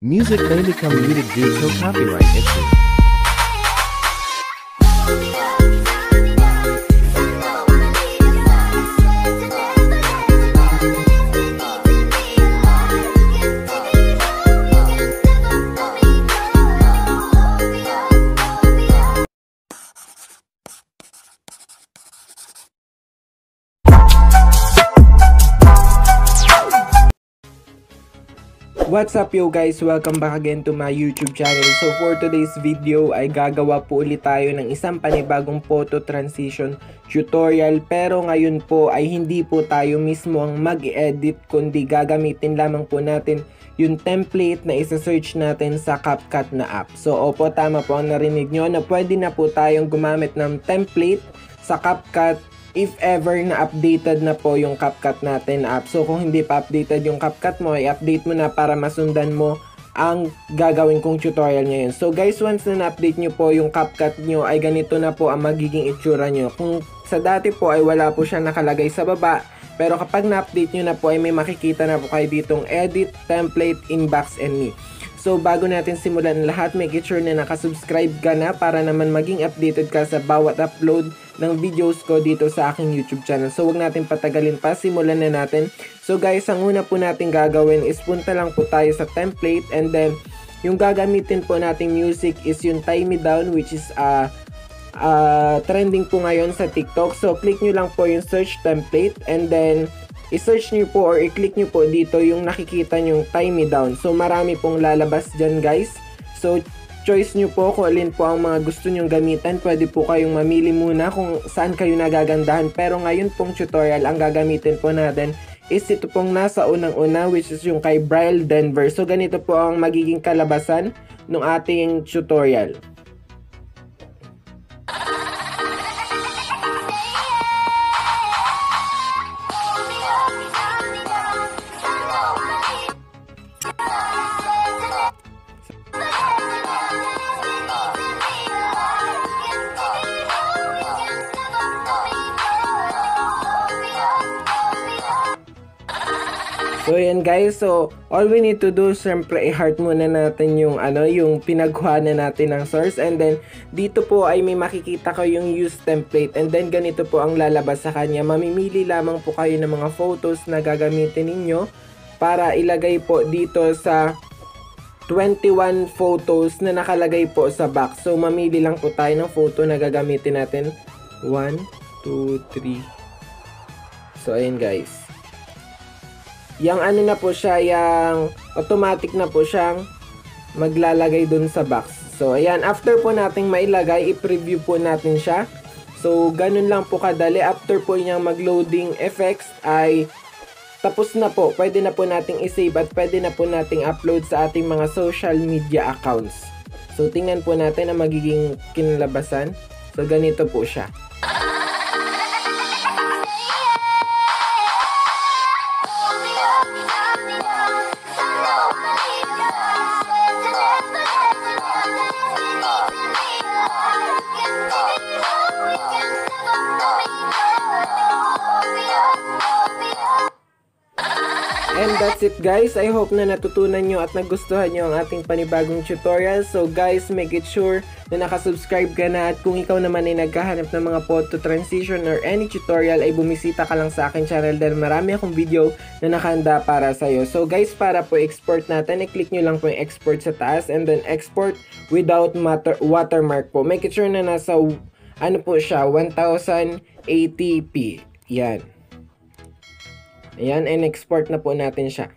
Music may become muted due to copyright issues. What's up yo guys? Welcome back again to my YouTube channel. So for today's video ay gagawa po ulit tayo ng isang panibagong photo transition tutorial. Pero ngayon po ay hindi po tayo mismo ang mag-edit kundi gagamitin lamang po natin yung template na isa-search natin sa CapCut na app. So opo tama po ang narinig nyo na pwede na po tayong gumamit ng template sa CapCut if ever na updated na po yung CapCut natin app. So kung hindi pa updated yung CapCut mo, i-update mo na para masundan mo ang gagawin kong tutorial ngayon. So guys, once na na-update nyo po yung CapCut nyo, ay ganito na po ang magiging itsura nyo. Kung sa dati po ay wala po siya nakalagay sa baba, pero kapag na-update nyo na po ay may makikita na po kayo ditong edit, template, inbox, and me. So bago natin simulan lahat, make sure na nakasubscribe ka na para naman maging updated ka sa bawat upload ng videos ko dito sa aking YouTube channel. So wag natin patagalin pa, simulan na natin. So guys, ang una po natin gagawin is punta lang po tayo sa template and then yung gagamitin po nating music is yung Tie Me Down which is uh, uh, trending po ngayon sa TikTok. So click nyo lang po yung search template and then i-search nyo po or i-click nyo po dito yung nakikita nyong tie me down. So marami pong lalabas dyan guys. So choice nyo po kung alin po ang mga gusto nyong gamitan. Pwede po kayong mamili muna kung saan kayo nagagandahan. Pero ngayon pong tutorial ang gagamitin po natin is ito pong nasa unang-una which is yung kay Braille Denver. So ganito po ang magiging kalabasan ng ating tutorial. So yan guys, so all we need to do syempre i-heart muna natin yung ano, yung pinagkuha na natin ng source and then dito po ay may makikita ko yung use template and then ganito po ang lalabas sa kanya. Mamimili lamang po kayo ng mga photos na gagamitin ninyo para ilagay po dito sa 21 photos na nakalagay po sa box. So mamili lang po tayo ng photo na gagamitin natin. 1 2 3 So ayun guys yung ano na po siya, yung automatic na po siyang maglalagay dun sa box. So, ayan, after po nating mailagay, i-preview po natin siya. So, ganun lang po kadali. After po niyang mag-loading effects ay tapos na po. Pwede na po nating i-save at pwede na po nating upload sa ating mga social media accounts. So, tingnan po natin ang magiging kinalabasan. So, ganito po siya. That's it guys. I hope na natutunan nyo at nagustuhan nyo ang ating panibagong tutorial. So guys, make it sure na nakasubscribe ka na at kung ikaw naman ay nagkahanap ng mga photo transition or any tutorial ay bumisita ka lang sa akin channel dahil marami akong video na nakahanda para sa'yo. So guys, para po export natin, i-click nyo lang po yung export sa taas and then export without watermark po. Make it sure na nasa ano po siya, 1080p. Yan. Ayan, and export na po natin siya.